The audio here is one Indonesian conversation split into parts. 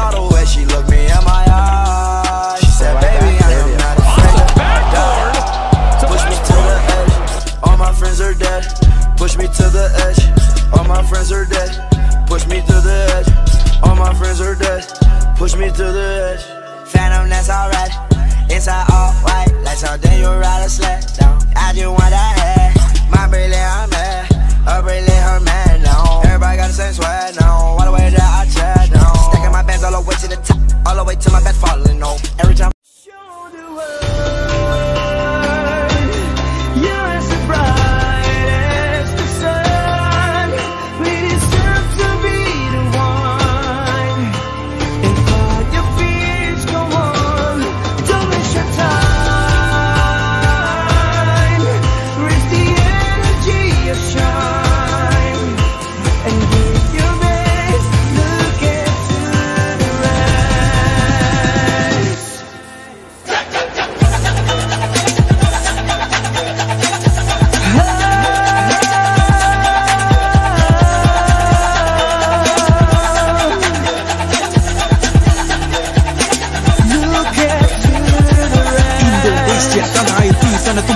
saw the way she looked me in my eyes. She said, baby, I am not afraid to die. Push me to the edge, all my friends are dead. Push me to the edge, all my friends are dead. Push me to the edge, all my friends are dead. Push me to the edge. Phantom, that's alright. Inside all white, like something you ride a sled down. I just want that head. My brilliant man, a brilliant her man now. Everybody got the same sweat now. All the way down way to the top. All the way to my bed falling, no. Every time.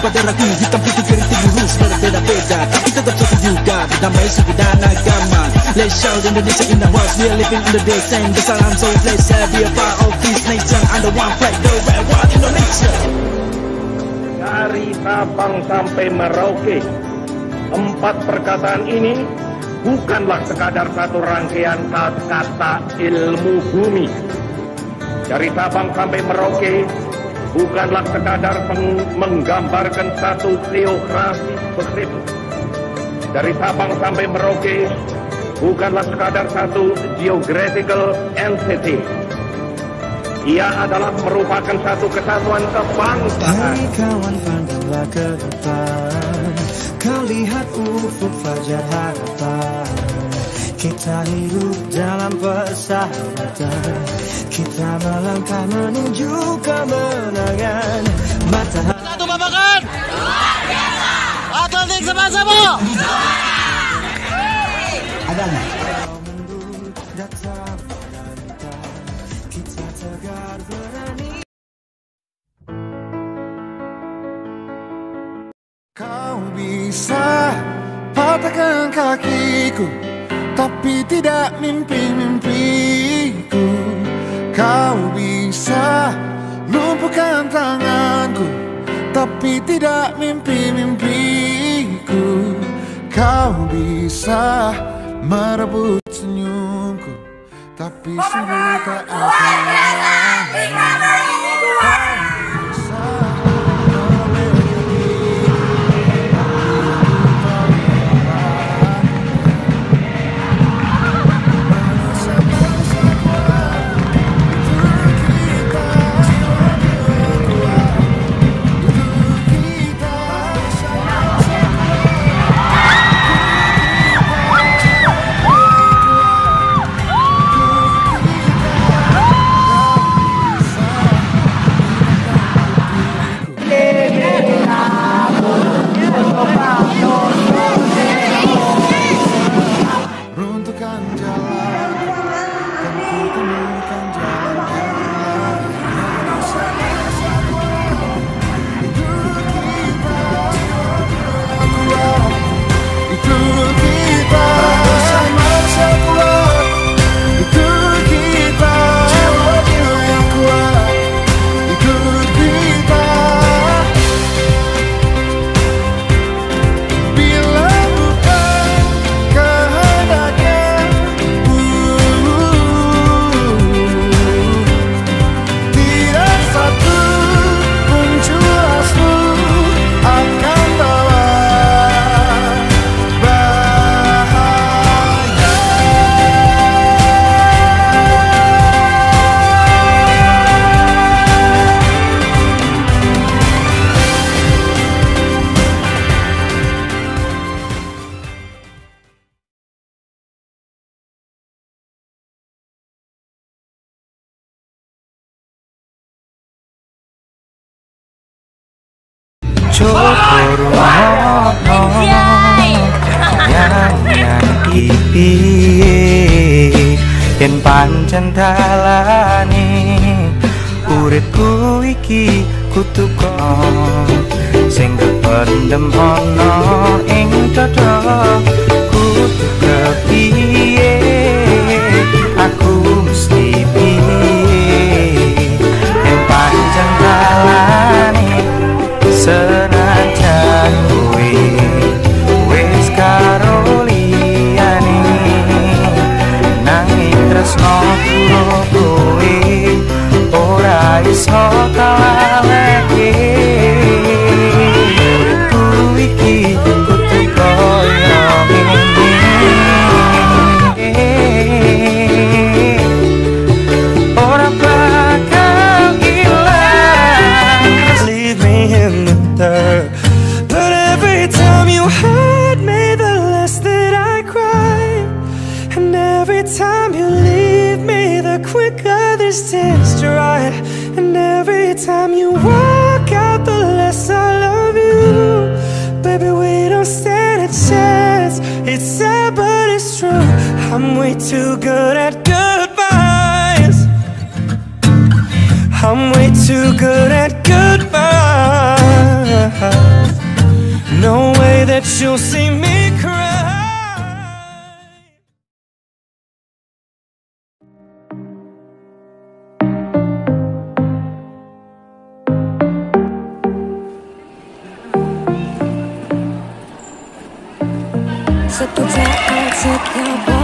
Tumpah darahku hitam putih keriting lurus berbeda-beda. Tapi tetap satu juga berdamai suku dan agama. Let's shout Indonesia in the world we're living in the same the salam so uh, be a part of this nation. Under one flag the red one Indonesia. Dari Sabang sampai Merauke, empat perkataan ini bukanlah sekadar satu rangkaian kata ilmu bumi. Dari Sabang sampai Merauke bukanlah sekadar menggambarkan satu geografi begitu. Dari Sabang sampai Merauke bukanlah sekadar satu geographical entity. Ia adalah merupakan satu kesatuan kebangsaan. Hai kawan pandanglah ke depan Kau lihat ufuk fajar harapan Kita hidup dalam persahabatan Kita melangkah menuju kemenangan Matahari Satu babakan. Atletik sama-sama. Kita tegar berani Kau bisa patahkan kakiku Tapi tidak mimpi-mimpiku Kau bisa lumpuhkan tanganku Tapi tidak mimpi-mimpiku. Kau bisa merebut senyumku Tapi sungguh tak akan piye yen pancen dalane uripku iki kutu sing kependem ana ing dada kutu kepi night And every time you walk out The less I love you. Baby, we don't stand a chance. It's sad, but it's true. I'm way too good at goodbyes I'm way too good at goodbyes. No way that you'll see me cry. 在等待，二次漂泊。